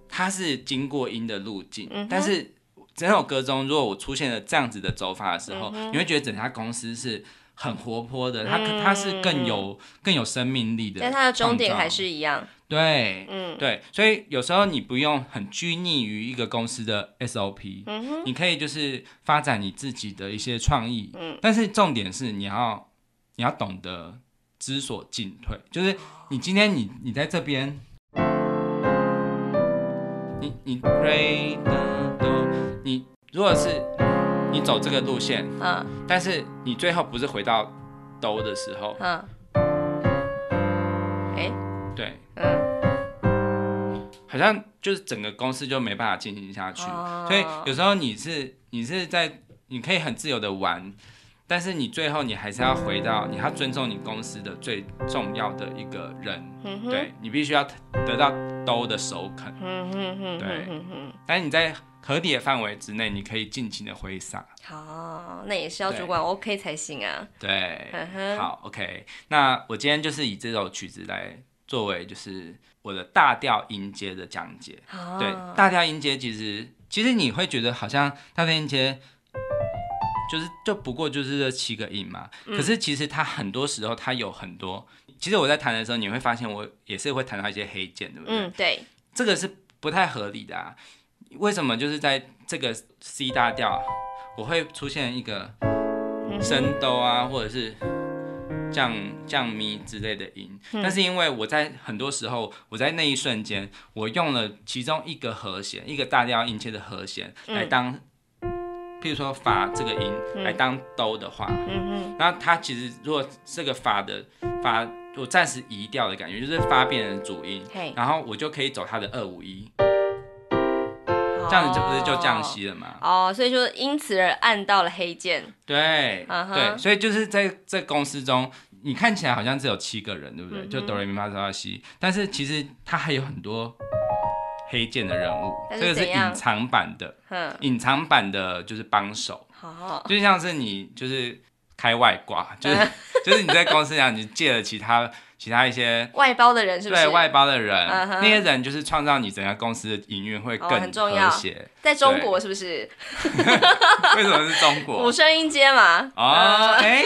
S1: 它是经过音的路径。但是整首歌中，如果我出现了这样子的走法的时候，你会觉得整家公司是。很活泼的，它它是更有更有生命力的，
S2: 但它的终点还是一样。
S1: 对，嗯，对，所以有时候你不用很拘泥于一个公司的 SOP，嗯你可以就是发展你自己的一些创意，嗯，但是重点是你要你要懂得知所进退，就是你今天你你在这边，你你如果是。你走这个路线，嗯，但是你最后不是回到兜的时候，嗯，哎，对，嗯，好像就是整个公司就没办法进行下去，所以有时候你是你是在你可以很自由的玩，但是你最后你还是要回到你要尊重你公司的最重要的一个人，对你必须要得到兜的首肯，嗯、哼哼对，但是你在。合理的范围之内，你可以尽情的挥洒。
S2: 好，那也是要主管 OK 才行啊。
S1: 对，好 OK。那我今天就是以这首曲子来作为就是我的大调音阶的讲解。对，大调音阶其实其实你会觉得好像大调音阶就是就不过就是这七个音嘛。可是其实它很多时候它有很多，其实我在弹的时候你会发现我也是会弹到一些黑键，对不对？
S2: 嗯，对。
S1: 这个是不太合理的啊。为什么就是在这个 C 大调，我会出现一个升哆啊，或者是降降咪之类的音？但是因为我在很多时候，我在那一瞬间，我用了其中一个和弦，一个大调音阶的和弦来当，譬如说法这个音来当哆的话，那它其实如果这个法的法，我暂时移掉的感觉，就是发变成主音，然后我就可以走它的二五一。这样子就不是就降息了吗？
S2: 哦，所以说因此而按到了黑键。
S1: 对，对，所以就是在这公司中，你看起来好像只有七个人，对不对？就哆来咪发嗦拉西，但是其实它还有很多黑剑的人物，这个是隐藏版的，隐藏版的就是帮手，就像是你就是开外挂，[LAUGHS] 就是就是你在公司讲，你借了其他。其他一些
S2: 外包的人是不是？
S1: 对外包的人，那些人就是创造你整个公司的营运会更和谐。
S2: 在中国是不是？[LAUGHS] [LAUGHS]
S1: 为什么是中国？
S2: 五声音阶嘛。
S1: 哦，哎，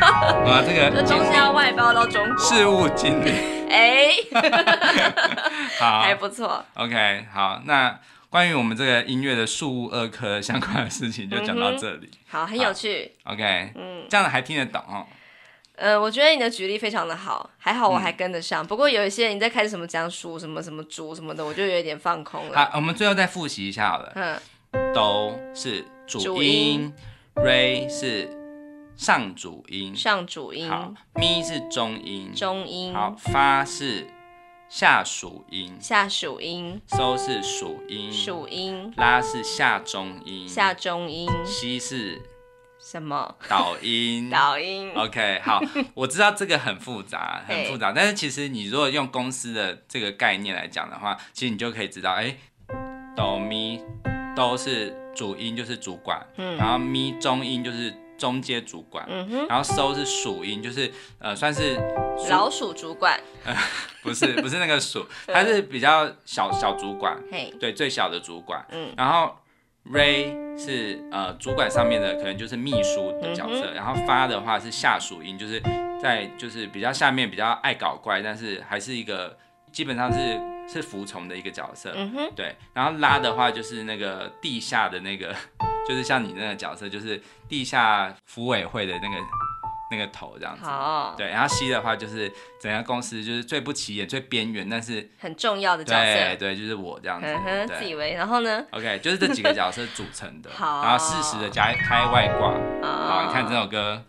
S1: 啊，这个
S2: 这东西要外包到中国。
S1: 事务经理。哎，好，
S2: 还不错。
S1: OK，好，那关于我们这个音乐的数物二科相关的事情就讲到这里。
S2: 好，很有趣。
S1: OK，嗯，这样还听得懂哦。
S2: 呃，我觉得你的举例非常的好，还好我还跟得上。不过有一些你在开始什么讲数什么什么主什么的，我就有点放空了。
S1: 好，我们最后再复习一下好了。嗯，哆是主音，re 是上主音，
S2: 上主音。
S1: 好，咪是中音，
S2: 中音。
S1: 好，发是下属音，
S2: 下属音。
S1: 收是属音，
S2: 属音。
S1: 拉是下中音，
S2: 下中音。
S1: 西是。
S2: 什么
S1: 导音？[LAUGHS]
S2: 导音。
S1: OK，好，[LAUGHS] 我知道这个很复杂，很复杂。但是其实你如果用公司的这个概念来讲的话，其实你就可以知道，哎，哆咪都是主音，就是主管。嗯。然后咪中音就是中阶主管。嗯哼。然后收是属音，就是呃算是
S2: 老鼠主管。[LAUGHS]
S1: 不是 [LAUGHS] 不是那个鼠，它是比较小小主管。嘿。对，最小的主管。嗯。然后 Ray 是呃主管上面的，可能就是秘书的角色，然后发的话是下属音，就是在就是比较下面比较爱搞怪，但是还是一个基本上是是服从的一个角色。嗯哼，对，然后拉的话就是那个地下的那个，就是像你那个角色，就是地下服委会的那个。那个头这样子，
S2: 好，
S1: 对，然后 C 的话就是整个公司就是最不起眼、最边缘，但是
S2: 很重要的角色，
S1: 对对，就是我这样子，
S2: 自以为，然后呢
S1: ？OK，就是这几个角色组成的，
S2: 好，
S1: 然后适时的加开外挂，好，你看这首歌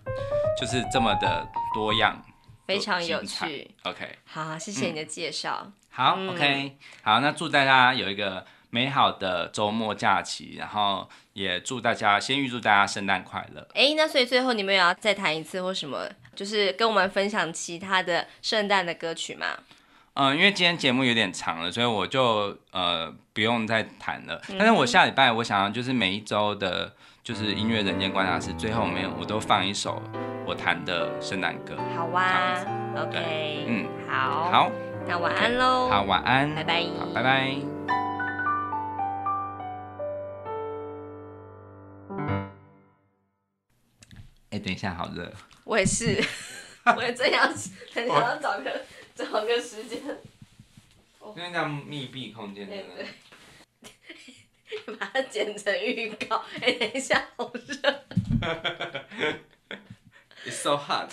S1: 就是这么的多样，
S2: 非常有趣
S1: ，OK，
S2: 好，谢谢你的介绍，
S1: 好，OK，好，那祝大家有一个。美好的周末假期，然后也祝大家先预祝大家圣诞快乐。
S2: 哎，那所以最后你们也要再谈一次或什么，就是跟我们分享其他的圣诞的歌曲吗？
S1: 嗯，因为今天节目有点长了，所以我就呃不用再谈了。但是我下礼拜我想要就是每一周的，就是音乐人间观察室最后面我都放一首我弹的圣诞歌。
S2: 好哇，OK，
S1: 嗯，
S2: 好，
S1: 好，
S2: 那晚安喽。
S1: 好，晚安，
S2: 拜拜，
S1: 好，拜拜。哎，等一下，好热。
S2: 我也是，[LAUGHS] 我也这样，很想要找个找个时间。
S1: 因为这样密闭空间。
S2: 对对。[LAUGHS] 把它剪成预告。哎，等一下，好热。[LAUGHS]
S1: It's so hot.